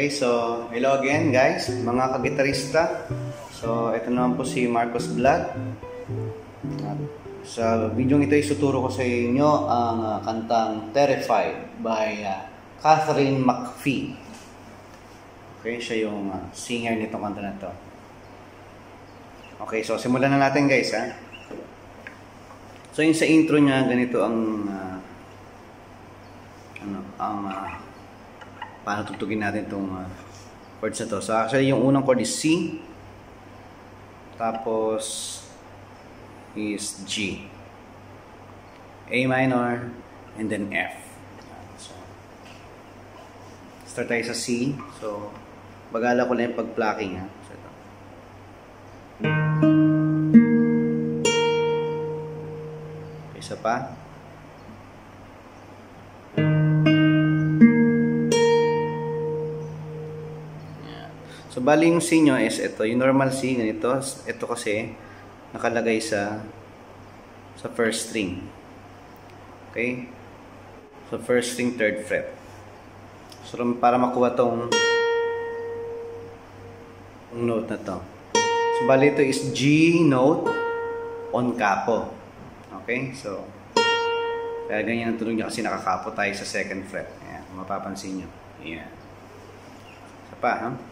Okay, so hello again guys, mga kagitarista. So ito naman po si Marcos Vlog. At Sa video ito ay suturo ko sa inyo ang ah, kantang Terrified by ah, Catherine McPhee. Okay, siya yung ah, singer nitong kanta na to. Okay, so simulan na natin guys ha. So yung sa intro niya, ganito ang ah, ano, ang ah, paano tutugin natin itong uh, chords na to. So actually yung unang chord is C. Tapos is G. A minor and then F. So, start tayo sa C. So, bagala ko lang yung pag-plucking ha. So, ito. Isa pa. So, bali yung C nyo is ito. Yung normal C, ganito. Ito kasi, nakalagay sa sa first string. Okay? So, first string, third fret. So, para makuha tong note na to. So, bali ito is G note on capo. Okay? So, kaya ganyan ang tunog niya kasi nakakapo tayo sa second fret. Ayan, mapapansin nyo. Ayan. Isa pa, ha? Yan.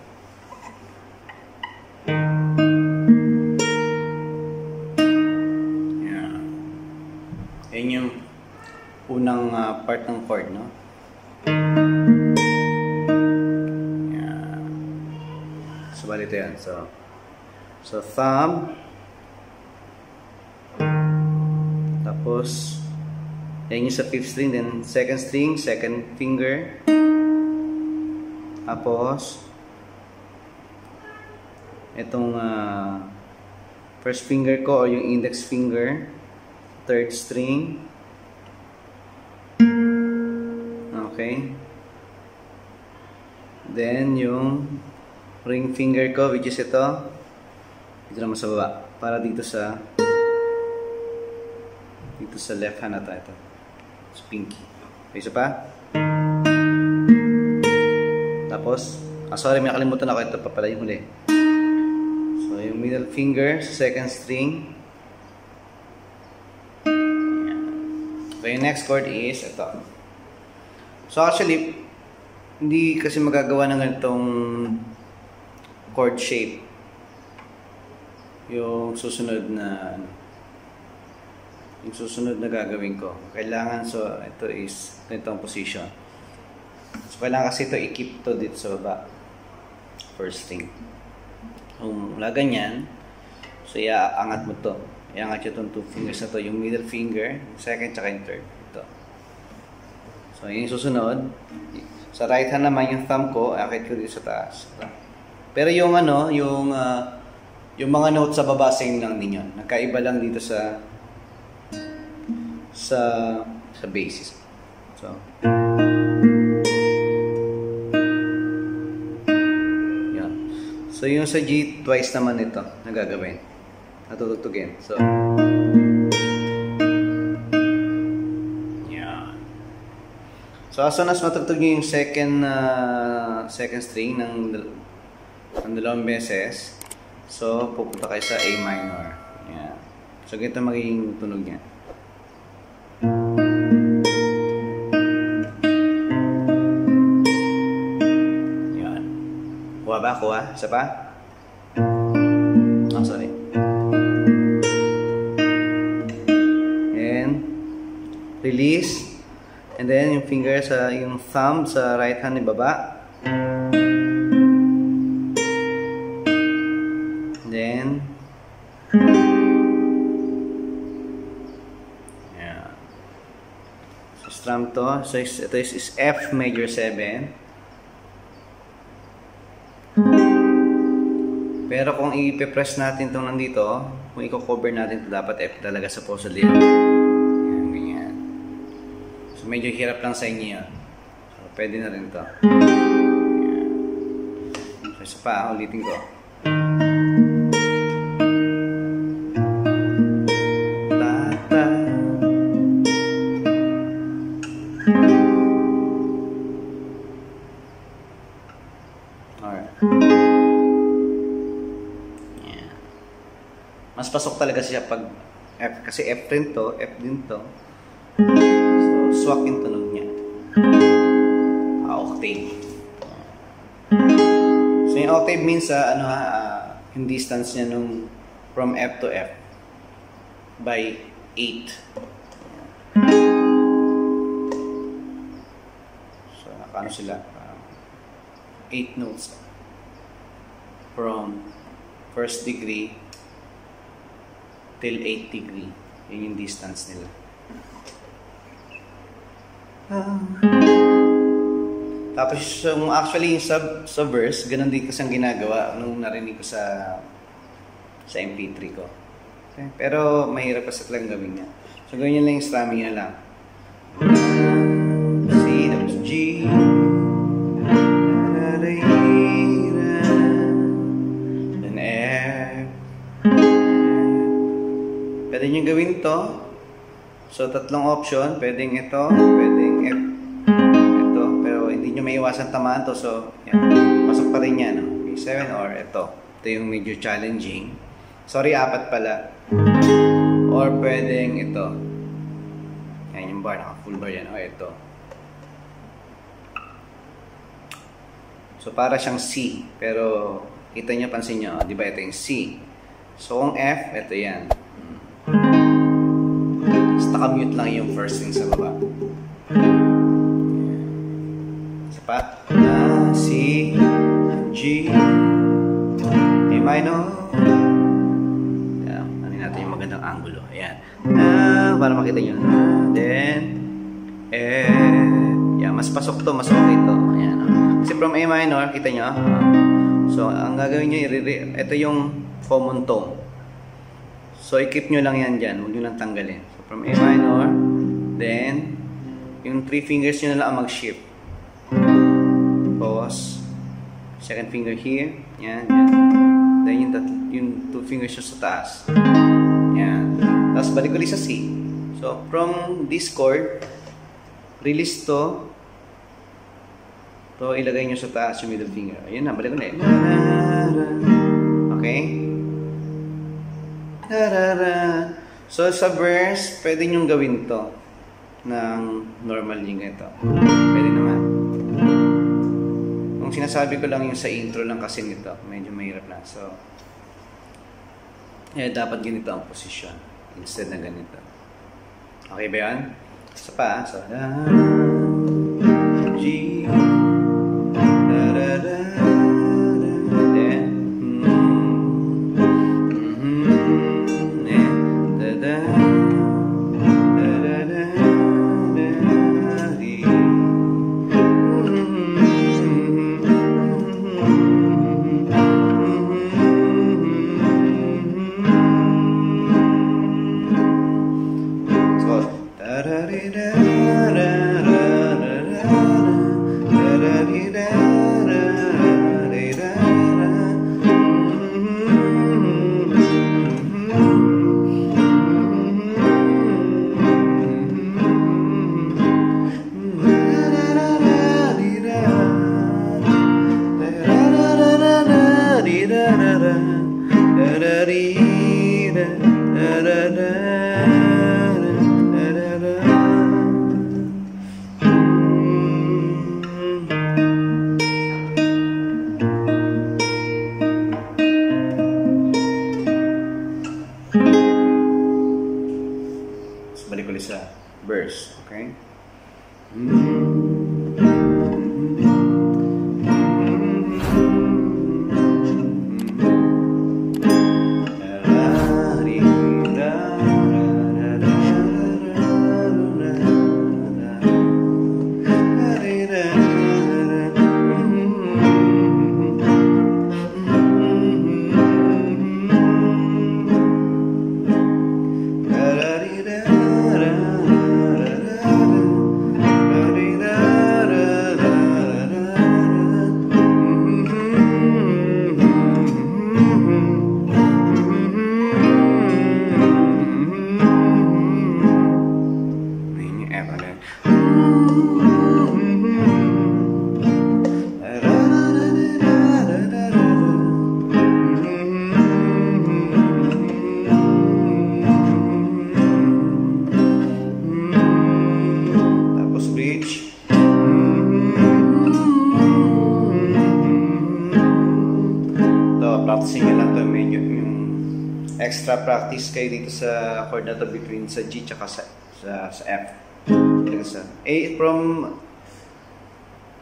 Unang ah, part ng chord, no? Yan. So, bali yan. So, so thumb. Tapos, yan yung sa fifth string. Then, second string, second finger. Tapos, itong ah, first finger ko or yung index finger third string okay. Then yung ring finger ko which is ito. Dito naman sa baba. Para dito sa dito sa left hand ata ito. Sa pinky. Okay, isa pa. Tapos ah sorry may nakalimutan ako. Ito pa pala yung huli. So, yung middle finger second string. So, yung next chord is ito. So, actually, hindi kasi magagawa ng ganitong chord shape. Yung susunod na ano, yung susunod na gagawin ko. Kailangan, so, ito is ganitong position. So, kailangan kasi ito i-keep to dito sa baba. First string. Kung wala ganyan, so iaangat mo to. Iangat yung two fingers na to. Yung middle finger, second, tsaka yung third. So, yung susunod. Sa right hand naman, yung thumb ko, akit ko dito sa taas. Pero yung ano, yung ah, yung mga notes sa baba, same lang din yun. Nagkaiba lang dito sa sa sa basis. So, yan. So, yung sa G, twice naman ito na gagawin. Natutugtugin. So, So, as soon as matugtog yung second uh, second string ng, ng dalawang beses, so, pupunta kayo sa A minor. Yan. So, ganito magiging tunog niya. Yan. Kuha ba? Kuha? Isa pa? Oh, sorry. And release. And then yung finger sa yung thumb sa right hand ibaba. Then Yeah. So strum to. So ito is, is F major 7. Pero kung i-press natin itong nandito, kung i-cover natin ito, dapat F talaga. Ayan, ganyan. So medyo hirap lang sa inyo yan. So pwede na rin to. So isa pa, ah, ulitin ko. Tata. Alright. Yeah. Mas pasok talaga siya pag F kasi F rin to, F din to. Swak yung tunog niya. Ah, octave. So, yung octave means, uh, ano ha, uh, yung distance niya nung from F to F by 8. So, nakano sila? 8 notes from first degree till 8 degree. Yun yung distance nila. Tapos yung actually sub, sa verse, ganun din kasi ang ginagawa nung narinig ko sa sa MP3 ko. Okay? Pero mahirap kasi talagang gawin niya. So gawin niya lang yung strumming niya lang. C, tapos G, then F, Pwede nyo gawin to. So, tatlong option. Pwedeng ito, pwedeng F, ito. Pero hindi nyo maiwasan tamaan to. So, yan. Pasok pa rin yan. No? B7 or ito. Ito yung medyo challenging. Sorry, apat pala. Or pwedeng ito. Yan yung bar. Naka full bar yan. O, ito. So, para siyang C. Pero, kita nyo, pansin nyo. Di ba ito yung C. So, kung F, ito yan. Tapos nakamute lang yung first string sa baba. Isa pa. Na, C, G, A minor. Yan, ano natin yung magandang angulo. Ayan. Na, para makita nyo. Na, then, E. Yan, mas pasok to, mas okay to. Ayan. Kasi from A minor, kita nyo. So, ang gagawin nyo, ito yung common tone. So, i-keep nyo lang yan dyan. Huwag nyo lang tanggalin. So, from A minor, then, yung three fingers nyo na lang ang mag-shift. Pause. Second finger here. Yan, yan. Then, yung, yung two fingers nyo sa taas. Yan. Tapos, balik ulit sa C. So, from this chord, release to. To, ilagay nyo sa taas yung middle finger. Ayun na, balik ulit. Okay? So, sa verse, pwede nyong gawin to ng normal yung ito. Pwede naman. Kung sinasabi ko lang yung sa intro lang kasi nito, medyo mahirap na. So, eh, dapat ganito ang position instead na ganito. Okay ba yan? Isa pa. So, G, extra practice kayo dito sa chord na to between sa G tsaka sa, sa, sa F. Sa A from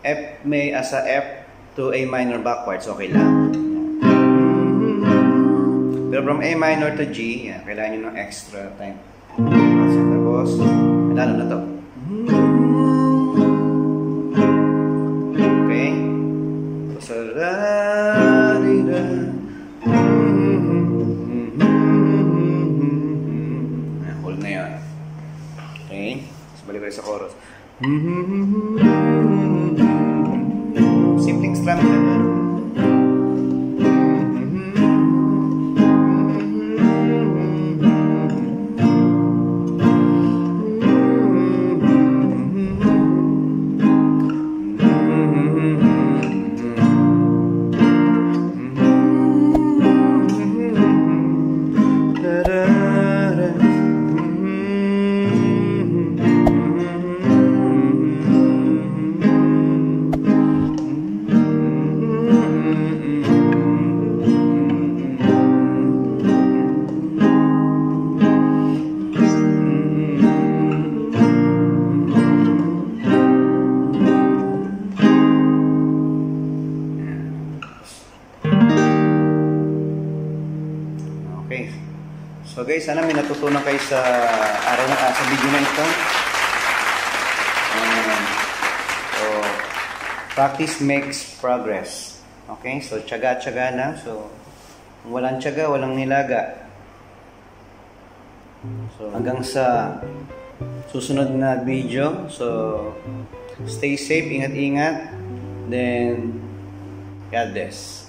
F may as a F to A minor backwards, okay lang. Pero from A minor to G, yan, kailangan nyo ng extra time. Tapos, lalo na to. Siblings from So guys, sana may natutunan kayo sa araw na ah, sa video na ito. Um, so, practice makes progress. Okay? So, tiyaga-tiyaga lang. So, walang tiyaga, walang nilaga. So, hanggang sa susunod na video. So, stay safe, ingat-ingat. Then, God bless.